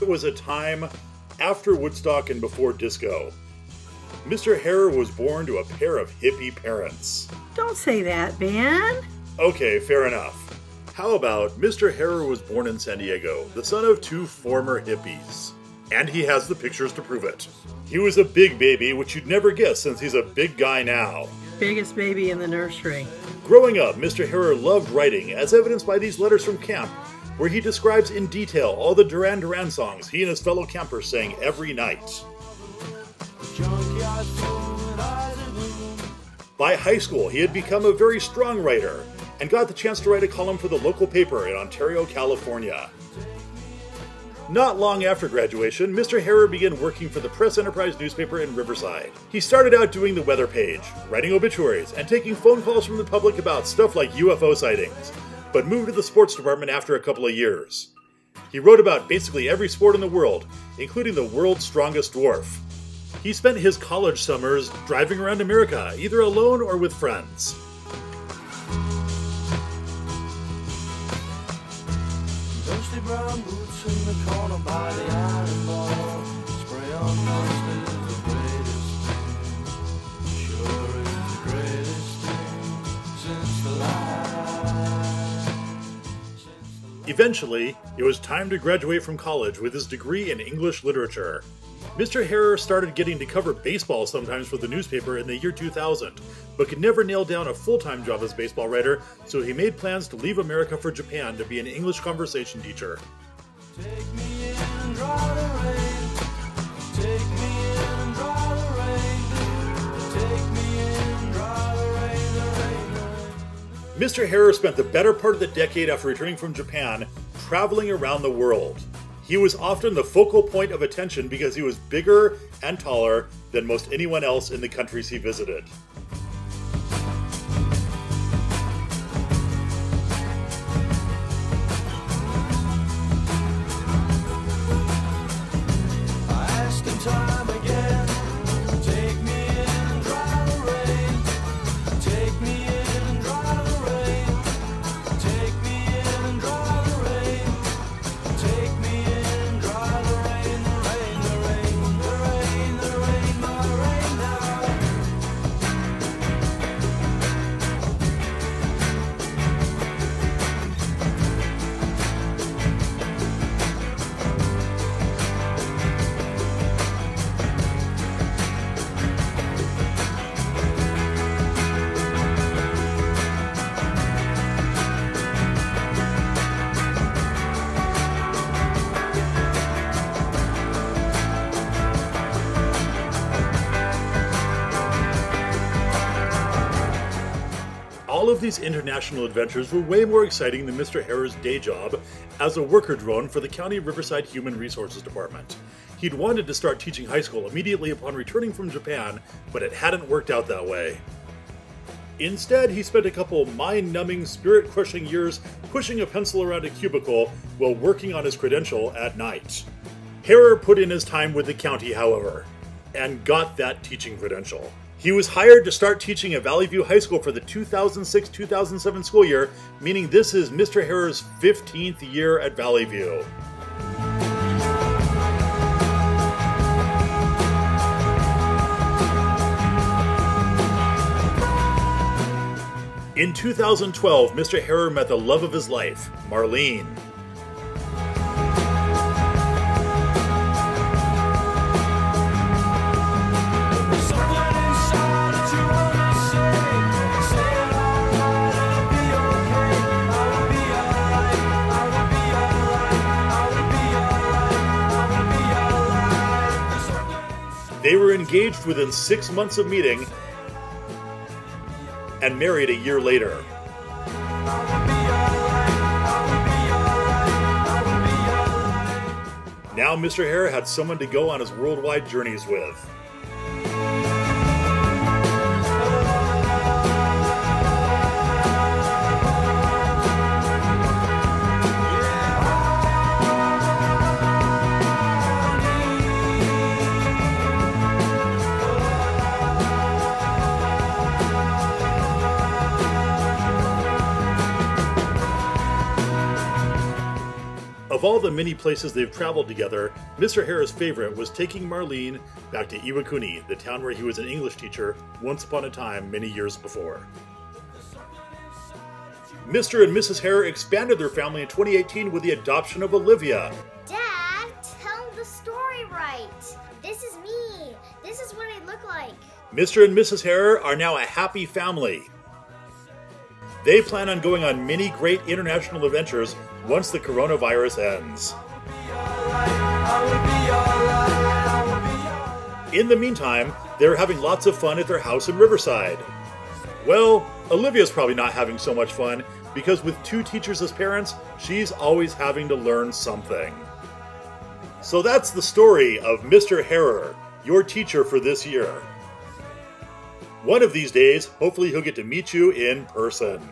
It was a time after Woodstock and before disco. Mr. Harrer was born to a pair of hippie parents. Don't say that, Ben. Okay, fair enough. How about Mr. Harrer was born in San Diego, the son of two former hippies? And he has the pictures to prove it. He was a big baby, which you'd never guess since he's a big guy now. Biggest baby in the nursery. Growing up, Mr. Harrer loved writing, as evidenced by these letters from camp, where he describes in detail all the Duran Duran songs he and his fellow campers sang every night. By high school, he had become a very strong writer and got the chance to write a column for the local paper in Ontario, California. Not long after graduation, Mr. Harrer began working for the Press Enterprise newspaper in Riverside. He started out doing the weather page, writing obituaries, and taking phone calls from the public about stuff like UFO sightings, but moved to the sports department after a couple of years. He wrote about basically every sport in the world, including the world's strongest dwarf. He spent his college summers driving around America, either alone or with friends. brown boots in the Eventually, it was time to graduate from college with his degree in English literature. Mr. Harrer started getting to cover baseball sometimes for the newspaper in the year 2000, but could never nail down a full time job as baseball writer, so he made plans to leave America for Japan to be an English conversation teacher. Mr. Harrer spent the better part of the decade after returning from Japan traveling around the world. He was often the focal point of attention because he was bigger and taller than most anyone else in the countries he visited. All of these international adventures were way more exciting than Mr. Harrer's day job as a worker drone for the County Riverside Human Resources Department. He'd wanted to start teaching high school immediately upon returning from Japan, but it hadn't worked out that way. Instead, he spent a couple mind numbing, spirit crushing years pushing a pencil around a cubicle while working on his credential at night. Harrer put in his time with the county, however, and got that teaching credential. He was hired to start teaching at Valley View High School for the 2006 2007 school year, meaning this is Mr. Harrer's 15th year at Valley View. In 2012, Mr. Harrer met the love of his life, Marlene. They were engaged within six months of meeting and married a year later. Now Mr. Harrer had someone to go on his worldwide journeys with. Of all the many places they've traveled together, Mr. Harrer's favorite was taking Marlene back to Iwakuni, the town where he was an English teacher once upon a time many years before. Mr. and Mrs. Harrer expanded their family in 2018 with the adoption of Olivia. Dad, tell the story right. This is me. This is what I look like. Mr. and Mrs. Harrer are now a happy family. They plan on going on many great international adventures once the coronavirus ends. In the meantime, they're having lots of fun at their house in Riverside. Well, Olivia's probably not having so much fun because with two teachers as parents, she's always having to learn something. So that's the story of Mr. Harrer, your teacher for this year. One of these days, hopefully he'll get to meet you in person.